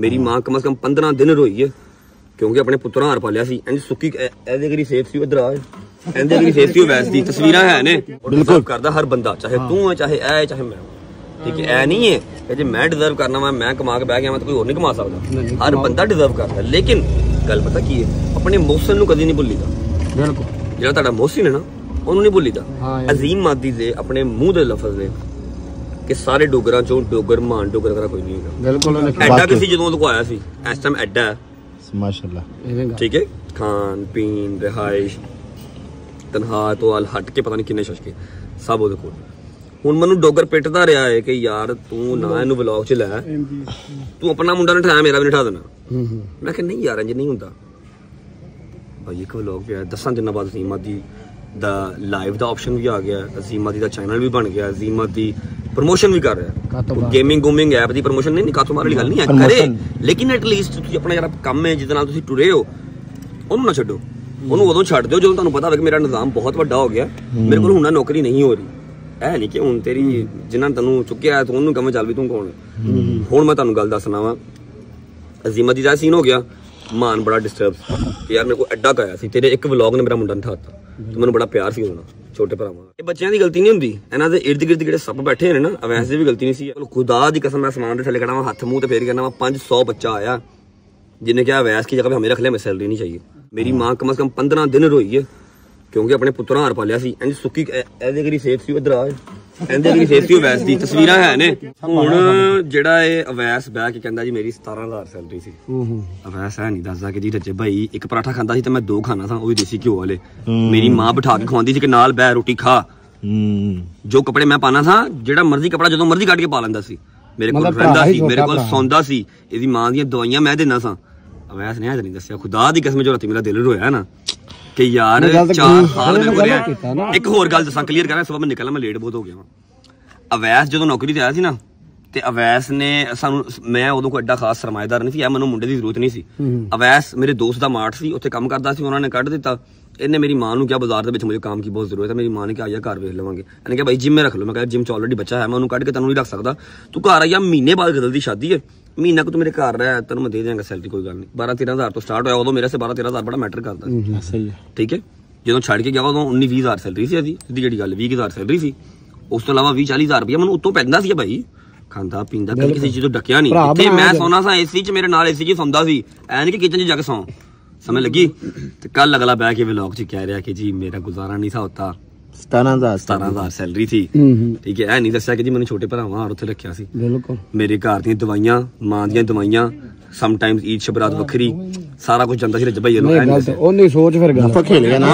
ਮੇਰੀ ਮਾਂ ਕਮ ਸੇ ਕਮ 15 ਦਿਨ ਰੋਈ ਹੈ ਕਿਉਂਕਿ ਆਪਣੇ ਪੁੱਤਰਾਂ ਹਾਰ ਪਾਲਿਆ ਸੀ। ਇੰਜ ਸੁੱਕੀ ਐ- ਇਹਦੇ ਕਰੀ ਸੇਫ ਸੀ ਉਧਰ ਆ। ਇਹਦੇ ਕਰੀ ਸੇਫ ਸੀ ਵੈਸ ਦੀ ਤਸਵੀਰਾਂ ਹੈ ਨੇ। ਬਿਲਕੁਲ। ਕਰਦਾ ਹਰ ਬੰਦਾ ਚਾਹੇ ਤੂੰ ਹੈ ਚਾਹੇ ਐ ਚਾਹੇ ਮੈਂ। ਠੀਕ ਹੈ ਐ ਨਹੀਂ ਹੈ ਕਿ ਜੇ ਮੈਂ ਡਿਜ਼ਰਵ ਕਰਨਾ ਵਾ ਮੈਂ ਕਮਾ ਕੇ ਬਹਿ ਗਿਆ ਮੈਂ ਤਾਂ ਕੋਈ ਹੋਰ ਨਹੀਂ ਕਮਾ ਸਕਦਾ। ਹਰ ਬੰਦਾ ਡਿਜ਼ਰਵ ਕਰਦਾ। ਲੇਕਿਨ ਗੱਲ ਪਤਾ ਕੀ ਹੈ ਆਪਣੇ ਮੋਹਸਨ ਨੂੰ ਕਦੀ ਨਹੀਂ ਭੁੱਲੀਦਾ। ਬਿਲਕੁਲ। ਜਿਹੜਾ ਤੁਹਾਡਾ ਮੋਹਸਿਨ ਹੈ ਨਾ ਉਹਨੂੰ ਨਹੀਂ ਭੁੱਲੀਦਾ। ਅਜ਼ੀਮ ਮਾਦੀ ਦੇ ਆਪਣੇ ਮੂੰਹ ਦੇ ਲਫ਼ਜ਼ ਨੇ ਕਿ ਸਾਰੇ ਡੋਗਰਾਂ ਚੋਂ ਡੋਗਰ ਮਾਨ ਡੋਗਰ ਕਰਾ ਕੋਈ ਨਹੀਂ ਹੈਗਾ। ਬਿਲਕੁਲ ਉਹਨੇ ਐਡਾ ਕਿ ਸੀ ਜਦੋਂ ਆਇਆ ਸੀ ਇਸ ਟਾਈਮ ਐਡਾ ਹੈ, ਮਾਸ਼ਾਅੱਲਾ। ਠੀਕ ਹੈ? ਖਾਨ ਪੀਨ ਰਿਹਾਇਸ਼ ਤਨਖਾਹ ਤੋਂ ਅਲ ਹਟ ਕੇ ਪਤਾ ਨਹੀਂ ਕਿੰਨੇ ਸ਼ਸ਼ਕੇ ਸਭ ਉਹਦੇ ਕੋਲ। ਹੁਣ ਮੈਨੂੰ ਡੋਗਰ ਪਿੱਟਦਾ ਰਿਹਾ ਹੈ ਕਿ ਯਾਰ ਤੂੰ ਨਾ ਇਹਨੂੰ ਵਲੌਗ 'ਚ ਲੈ। ਤੂੰ ਆਪਣਾ ਮੁੰਡਾ ਨਠਾਇਆ ਮੇਰਾ ਵੀ ਨਠਾ ਦੇਣਾ। ਮੈਂ ਕਿਹਾ ਨਹੀਂ ਯਾਰ ਇੰਜ ਨਹੀਂ ਹੁੰਦਾ। ਭਾਈ ਇੱਕ ਵਲੌਗ ਪਿਆ ਦਸਾਂ ਦਿਨਾਂ ਬਾਅਦ ਅਜ਼ੀਮਾ ਦੀ ਦਾ ਲਾਈਵ ਦਾ ਆਪਸ਼ਨ ਵੀ ਆ ਗਿਆ ਅਜ਼ੀਮਾ ਦੀ ਦਾ ਚੈਨਲ ਵੀ ਬਣ ਗਿਆ ਅਜ਼ੀਮਾ ਦੀ ਪ੍ਰੋਮੋਸ਼ਨ ਵੀ ਕਰ ਰਿਹਾ। ਗੇਮਿੰਗ ਗੂਮਿੰਗ ਐਪ ਦੀ ਪ੍ਰੋਮੋਸ਼ਨ ਨਹੀਂ ਨਹੀਂ ਕਾਤੋਂ ਮਾਰ ਵਾਲੀ ਗੱਲ ਨਹੀਂ ਹੈ ਕਰੇ। ਲੇਕਿਨ ਐਟ ਲੀਸਟ ਤੁਸੀਂ ਆਪਣਾ ਜਿਹੜਾ ਕੰਮ ਹੈ ਜਿਹਦੇ ਨਾਲ ਤੁਸੀਂ ਟੁਰੇ ਹੋ ਉਹਨੂੰ ਨਾ ਛੱਡੋ। ਉਹਨੂੰ ਉਦੋਂ ਛੱਡ ਦਿਓ ਜਦੋਂ ਤੁਹਾਨੂੰ ਪਤਾ ਹੋਵੇ ਕਿ ਮੇਰਾ ਨਿਜ਼ਾਮ ਬਹੁਤ ਵੱਡਾ ਹੋ ਗਿਆ। ਮੇਰੇ ਕੋਲ ਹੁਣ ਨਾ ਨੌਕਰੀ ਨਹੀਂ ਹੋ ਰਹੀ। ਇਹ ਨਹੀਂ ਕਿ ਹੁਣ ਤੇਰੀ ਜਿਨ੍ਹਾਂ ਤੈਨੂੰ ਚੁੱਕਿਆ ਤੂੰ ਉਹਨੂੰ ਕਹਾਂ ਚੱਲ ਵੀ ਤੂੰ ਕੌਣ ਹੁਣ ਮੈਂ ਤੁਹਾਨੂੰ ਗੱਲ ਦੱਸਣਾ ਵਾ। ਅਜ਼ੀਮਾ ਦੀ ਦਾ ਸੀਨ ਹੋ ਗਿਆ। ਮਾਨ ਬੜਾ ਡਿਸਟਰਬ ਤੇ ਯਾਰ ਮੇਰੇ ਕੋ ਐਡਾ ਕਾਇਆ ਸੀ। ਤੇਰੇ ਇੱਕ ਵਲੌਗ ਨੇ ਮੇਰਾ ਮੁੰਡਾ ਨਿਠਾਤਾ ਤੇ ਮੈਨੂੰ ਬੜਾ ਪਿਆਰ ਸੀ ਉਹਨਾਂ ਛੋਟੇ ਭਰਾਵਾਂ ਇਹ ਬੱਚਿਆਂ ਦੀ ਗਲਤੀ ਨਹੀਂ ਹੁੰਦੀ। ਇਹਨਾਂ ਦੇ ਇਰਦ ਗਿਰਦ ਜਿਹੜੇ ਸੱਪ ਬੈਠੇ ਨੇ ਨਾ ਅਵੈਸ ਦੀ ਵੀ ਗਲਤੀ ਨਹੀਂ ਸੀ। ਚਲੋ ਖੁਦਾ ਦੀ ਕਸਮ, ਮੈਂ ਸਮਾਨ ਦੇ ਥੱਲੇ ਕਹਣਾ ਹੱਥ ਮੂੰਹ ਤੇ ਫੇਰ ਕਰਨਾ ਵਾ 500 ਬੱਚਾ ਆਇਆ। ਜਿਨੇ ਕਿਹਾ ਅਵੈਸ ਕੀ ਜਗ੍ਹਾ ਪੇ ਹਮੇ ਰਖ ਲਿਆ ਮੈਂ ਸੈਲਰੀ ਨਹੀਂ ਚਾਹੀਏ। ਮੇਰੀ ਮਾਂ ਕਮ ਸੇ ਕਮ 15 ਦਿਨ ਰੋਈ ਹੈ ਕਿਉਂਕਿ ਆਪਣੇ ਪੁੱਤਰਾਂ ਹਾਰ ਪਾਲਿਆ ਸੀ। ਇੰਜ ਸੁੱਕੀ ਐਦੇ ਗਰੀ ਸੇਫ ਸੀ, ਉਧਰ ਆ। ਇਹਦੇ ਕਰੀ ਸੇਫ ਸੀ ਉਹ ਵੈਸ ਦੀ ਤਸਵੀਰਾਂ ਹੈ ਨੇ। ਹੁਣ ਜਿਹੜਾ ਇਹ ਅਵੈਸ ਬਹਿ ਕੇ ਕਹਿੰਦਾ ਜੀ ਮੇਰੀ 17000 ਸੈਲਰੀ ਸੀ। ਹੂੰ ਹੂੰ। ਅਵੈਸ ਹੈ ਨਹੀਂ ਦੱਸਦਾ ਕਿ ਜੀ ਰੱਜੇ ਭਾਈ ਇੱਕ ਪਰਾਠਾ ਖਾਂਦਾ ਸੀ ਤੇ ਮੈਂ ਦੋ ਖਾਣਾ ਸਾਂ ਉਹ ਵੀ ਦੇਸੀ ਘਿਓ ਵਾਲੇ। ਮੇਰੀ ਮਾਂ ਬਿਠਾ ਕੇ ਖਵਾਉਂਦੀ ਸੀ ਕਿ ਨਾਲ ਬਹਿ ਰੋਟੀ ਖਾ। ਜੋ ਕੱਪੜੇ ਮੈਂ ਪਾਣਾ ਸਾਂ ਜਿਹੜਾ ਮਰਜ਼ੀ ਕੱਪੜਾ ਜਦੋਂ ਮਰਜ਼ੀ ਕੱਢ ਕੇ ਪਾ ਲੈਂਦਾ ਸੀ। ਮੇਰੇ ਕੋਲ ਰਹਿੰਦਾ ਸੀ ਮੇਰੇ ਕੋਲ। ਸੌਂਦਾ ਸੀ। ਇਹਦੀ ਮਾਂ ਦੀਆਂ ਦਵਾਈਆਂ ਮੈਂ ਦਿੰਦਾ ਸਾਂ। ਅਵੈਸ ਨੇ ਇਹ ਨਹੀਂ ਦੱਸਿਆ ਖੁਦਾ ਦੀ ਕਸਮ ਜੋ ਰਾਤੀ ਮੇਰਾ ਦਿਲ ਰੋਇਆ ਨਾ। ਕਿ ਯਾਰ ਚਾਰ ਸਾਲ ਮੈਂ ਗਲਤ ਬੋਲਿਆ ਕੀਤਾ ਨਾ। ਇੱਕ ਹੋਰ ਗੱਲ ਦੱਸਾਂ ਕਲੀਅਰ ਕਰਾਂ ਸਵੇਰ ਮੈਂ ਨਿਕਲਣਾ ਮੈਂ ਲੇਟ ਬਹੁਤ ਹੋ ਗਿਆ ਵਾਂ ਅਵੈਸ ਜਦੋਂ ਨੌਕਰੀ ਤੇ ਆਇਆ ਸੀ ਨਾ ਤੇ ਅਵੈਸ ਨੇ ਸਾਨੂੰ ਮੈਂ ਉਦੋਂ ਕੋਈ ਐਡਾ ਖਾਸ ਸਰਮਾਏਦਾਰ ਨਹੀਂ ਸੀ ਇਹ ਮੈਨੂੰ ਮੁੰਡੇ ਦੀ ਜ਼ਰੂਰਤ ਨਹੀਂ ਸੀ ਹੂੰ। ਅਵੈਸ ਮੇਰੇ ਦੋਸਤ ਦਾ ਮਾਰਟ ਸੀ ਉੱਥੇ ਕੰਮ ਕਰਦਾ ਸੀ ਉਹਨਾਂ ਨੇ ਕੱਢ ਦਿੱਤਾ ਇਹਨੇ ਮੇਰੀ ਮਾਂ ਨੂੰ ਕਿਹਾ ਬਾਜ਼ਾਰ ਦੇ ਵਿੱਚ ਮੈਨੂੰ ਕੰਮ ਕੀ ਬਹੁਤ ਜ਼ਰੂਰਤ ਹੈ ਮੇਰੀ ਮਾਂ ਨੇ ਕਿਹਾ ਆਇਆ ਘਰ ਵੇਖ ਲਵਾਂਗੇ। ਇਹਨੇ ਕਿਹਾ ਬਾਈ ਜਿਮ ਮੇ ਰੱਖ ਲਓ ਮੈਂ ਕਿਹਾ ਜਿਮ ਚ ਆਲਰੇਡੀ ਬੱਚਾ ਹੈ ਮੈਂ ਉਹਨੂੰ ਕੱਢ ਕੇ ਤੈਨੂੰ ਨਹੀਂ ਰੱਖ ਸਕਦਾ। ਤੂੰ ਘਰ ਆਇਆ ਮਹੀਨੇ ਬਾਅਦ ਗਦਲ ਦੀ ਸ਼ਾਦੀ ਹੈ। ਮਹੀਨਾ ਕੁ ਤੂੰ ਮੇਰੇ ਘਰ ਰਹਿ ਤੈਨੂੰ ਮੈਂ ਦੇ ਦਿਆਂਗਾ ਸੈਲਰੀ ਕੋਈ ਗੱਲ ਨਹੀਂ। 12 13000 ਤੋਂ ਸਟਾਰਟ ਹੋਇਆ ਉਦੋਂ ਮੇਰੇ ਸੇ 12 13000 ਬੜਾ ਮੈਟਰ ਕਰਦਾ। ਸੀ ਸਹੀ ਹੈ। ਠੀਕ ਹੈ? ਜਦੋਂ ਛੱਡ ਕੇ ਗਿਆ ਉਦੋਂ 19 20000 ਸੈਲਰੀ ਸੀ ਇਹਦੀ। ਸਿੱਧੀ ਜਿਹੜੀ ਗੱਲ 20000 ਸੈਲਰੀ ਸੀ। ਉਸ ਤੋਂ ਇਲਾਵਾ 20 40000 ਰੁਪਏ ਮੈਨੂੰ ਉੱਤੋਂ ਪੈਂਦਾ ਸੀ ਭਾਈ ਖਾਂਦਾ ਪੀਂਦਾ ਕਿਸੇ ਚੀਜ਼ ਤੋਂ ਡੱਕਿਆ ਨਹੀਂ। ਬਣਾ ਮੈਂ। ਸੌਣਾ ਸਾਂ ਏਸੀ 'ਚ ਮੇਰੇ ਨਾਲ ਏਸੀ 'ਚ ਸੌਂਦਾ ਸੀ। ਐ ਨਹੀਂ ਕਿ ਕਿਚਨ 'ਚ ਜਾ ਕੇ ਸੌਂ। ਸਮਝ ਲੱਗੀ? ਤੇ ਕੱਲ ਅਗਲਾ ਬਹਿ ਕੇ ਵਲੌਗ 'ਚ ਕਹਿ ਰਿਹਾ ਕਿ ਜੀ ਮੇਰਾ ਗੁਜ਼ਾਰਾ ਨਹੀਂ ਸਾ ਹੁੰਦਾ। 17000 17000 ਸੈਲਰੀ ਸੀ। ਠੀਕ ਹੈ ਐ ਨਹੀਂ ਦੱਸਿਆ ਕਿ ਜੀ ਮੈਨੂੰ ਛੋਟੇ ਭਰਾਵਾਂ ਹਾਰ ਉੱਥੇ ਰੱਖਿਆ ਸੀ। ਬਿਲਕੁਲ। ਮੇਰੇ ਘਰ ਦੀਆਂ ਦਵਾਈਆਂ ਮਾਂ ਦੀਆਂ ਦਵਾਈਆਂ ਸਮ ਟਾਈਮਸ ਈਦ ਸ਼ਬਰਾਤ ਵੱਖਰੀ ਸਾਰਾ ਕੁਝ ਜਾਂਦਾ ਸੀ ਰੱਜ ਭਾਈ ਨੂੰ ਨਹੀਂ ਐ ਨਹੀਂ ਗੱਲ ਦੱਸਿਆ। ਤਾਂ ਉਹਦੀ ਸੋਚ ਫਿਰ ਗੱਲ। ਆਪਾਂ ਖੇਲ ਗਿਆ ਨਾ।